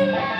Yeah.